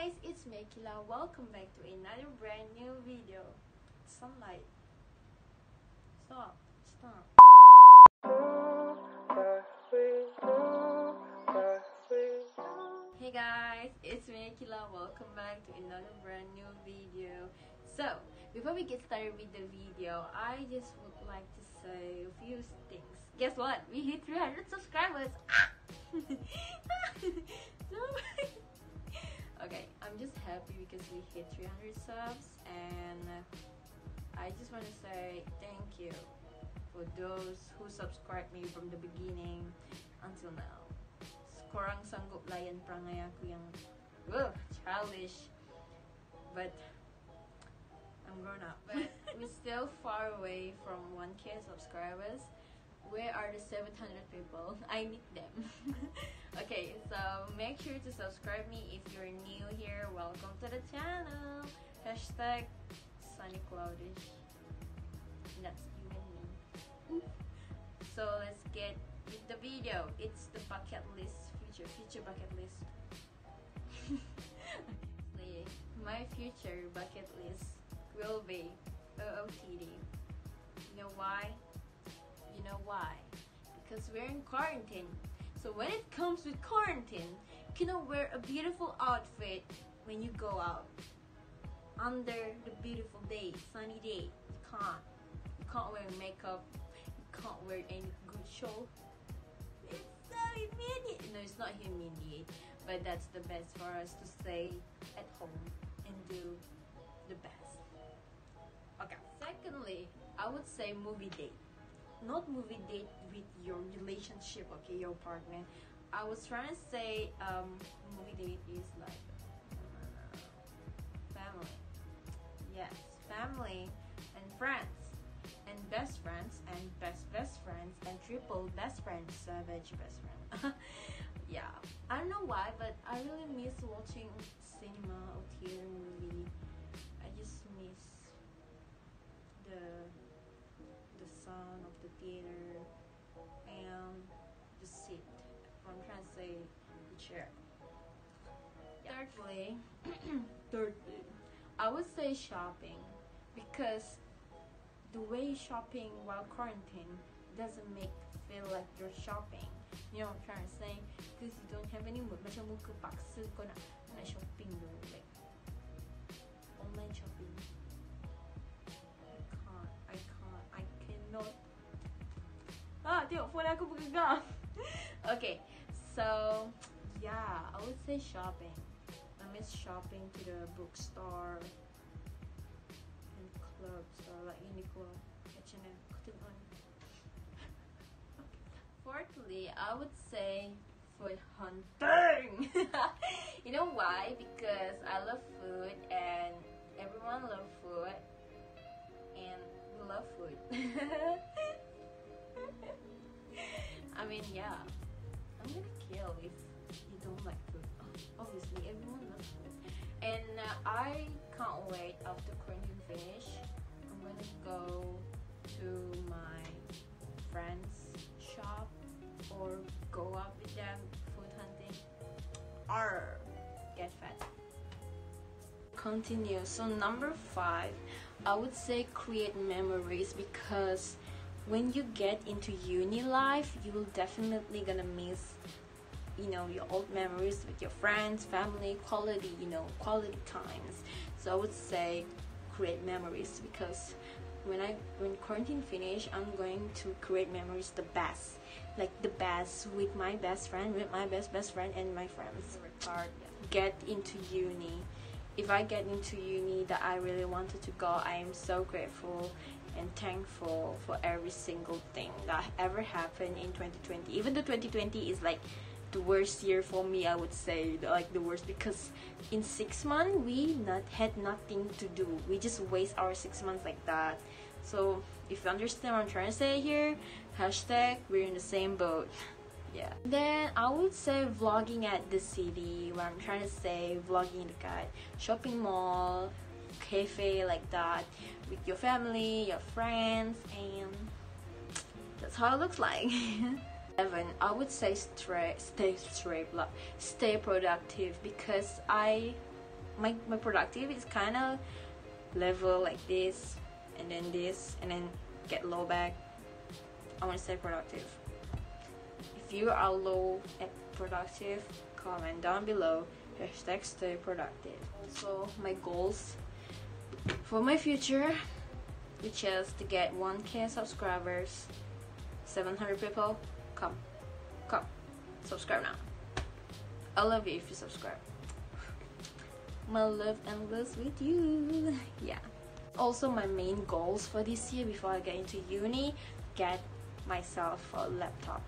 guys, it's Mekila. Welcome back to another brand new video. Sunlight. Stop. Stop. Hey guys, it's Mekila. Welcome back to another brand new video. So, before we get started with the video, I just would like to say a few things. Guess what? We hit 300 subscribers. no. Happy because we hit 300 subs and I just want to say thank you for those who subscribed me from the beginning until now. Korang sanggup layan perangai aku yang uh, childish but I'm grown up. But we're still far away from 1k subscribers. Where are the 700 people? I need them. okay, so make sure to subscribe me if here. Welcome to the channel. Hashtag sunny cloudish. That's you and me. So let's get with the video. It's the bucket list future future bucket list. My future bucket list will be OOTD. You know why? You know why? Because we're in quarantine. So when it comes with quarantine, you cannot wear a beautiful outfit when you go out. Under the beautiful day, sunny day, you can't. You can't wear makeup. You can't wear any good show. It's so immediate. No, it's not immediate, but that's the best for us to stay at home and do the best. Okay. Secondly, I would say movie date. Not movie date with your relationship, okay, your partner. I was trying to say um, movie date best friends, savage best friend. yeah, I don't know why, but I really miss watching cinema or theater movie. I just miss the the sound of the theater and the seat. I'm trying to say the chair. Yeah. Thirdly, thirdly, I would say shopping because the way shopping while quarantine doesn't make feel like you're shopping. You know what I'm trying to say? Because you don't have any mood. Macam muka paksa kau nak, nak shopping tu. Like, online shopping. I can't. I can't. I cannot. Ah, tengok phone aku bergegar. okay, so yeah, I would say shopping. I miss shopping to the bookstore and clubs or like Uniqlo, H&M, Cotton On. Fourthly, I would say food hunting. you know why? Because I love food and everyone love food and we love food. I mean, yeah, I'm gonna kill if you don't like food. Obviously, everyone loves food, and uh, I can't wait after quarantine finish. I'm gonna go to my friends' them food hunting get fat. Continue. So number five, I would say create memories because when you get into uni life, you will definitely gonna miss you know your old memories with your friends family quality you know quality times so i would say create memories because when i when quarantine finish i'm going to create memories the best. Like the best with my best friend with my best best friend and my friends. Get into uni. If i get into uni that i really wanted to go i am so grateful and thankful for every single thing that ever happened in 2020 even though 2020 is like the worst year for me i would say like the worst because in six months we not had nothing to do. We just waste our six months like that so if you understand what i'm trying to say here hashtag we're in the same boat. Yeah. Then i would say vlogging at the city what i'm trying to say vlogging in dekat shopping mall cafe like that with your family your friends and that's how it looks like. I would say stay, stay straight, stay productive because I my, my productive is kind of level like this and then this and then get low back. I want to stay productive. If you are low at productive comment down below hashtag stay productive. Also my goals for my future which is to get 1k subscribers 700 people come come subscribe now. I love you if you subscribe. My love endless with you. Yeah also my main goals for this year before I get into uni get myself a laptop.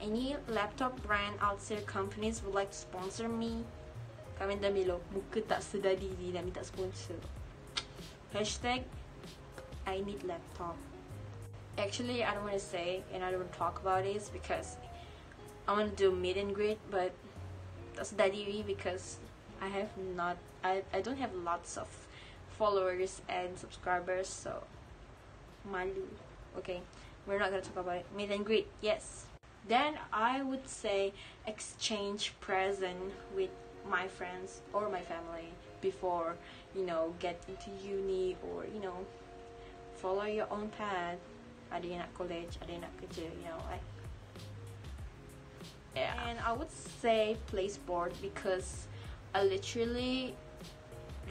Any laptop brand out there companies would like to sponsor me? Comment down below. Muka tak sedar diri dan minta sponsor. Hashtag I need laptop. Actually I don't want to say and I don't want to talk about this because I want to do meet and greet but that's diri because I have not I, I don't have lots of followers and subscribers so malu. Okay we're not gonna talk about it. Meet and greet yes. Then I would say exchange present with my friends or my family before you know get into uni or you know follow your own path. Ada yang nak college ada yang nak kerja you know like yeah. and I would say play sport because I literally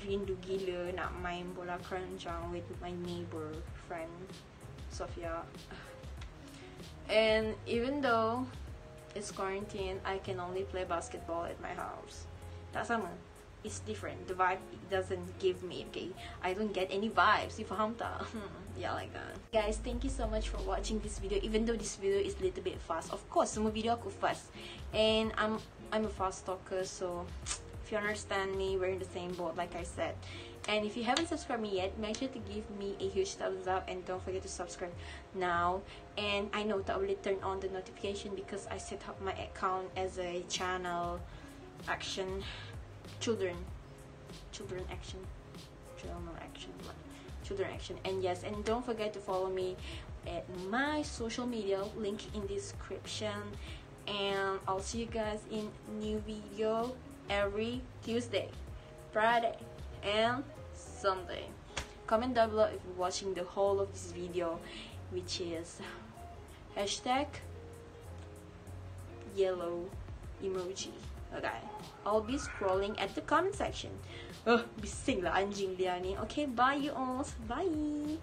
rindu gila nak main bola keranjang with my neighbor friend Sofia. And even though it's quarantine I can only play basketball at my house. Tak sama. It's different. The vibe doesn't give me okay? I don't get any vibes. You faham tak? Yeah like that. Guys thank you so much for watching this video. Even though this video is a little bit fast. Of course semua video aku fast. And I'm I'm a fast talker so if you understand me we're in the same boat like I said. And if you haven't subscribed me yet make sure to give me a huge thumbs up and don't forget to subscribe now. And I know that will turn on the notification because I set up my account as a channel action children. Children action. Children action children action. And yes and don't forget to follow me at my social media link in description. And I'll see you guys in new video every Tuesday, Friday, and Sunday. Comment down below if you're watching the whole of this video, which is hashtag yellow emoji. Okay, I'll be scrolling at the comment section. Oh, bising lah anjing. Okay, bye you all. Bye.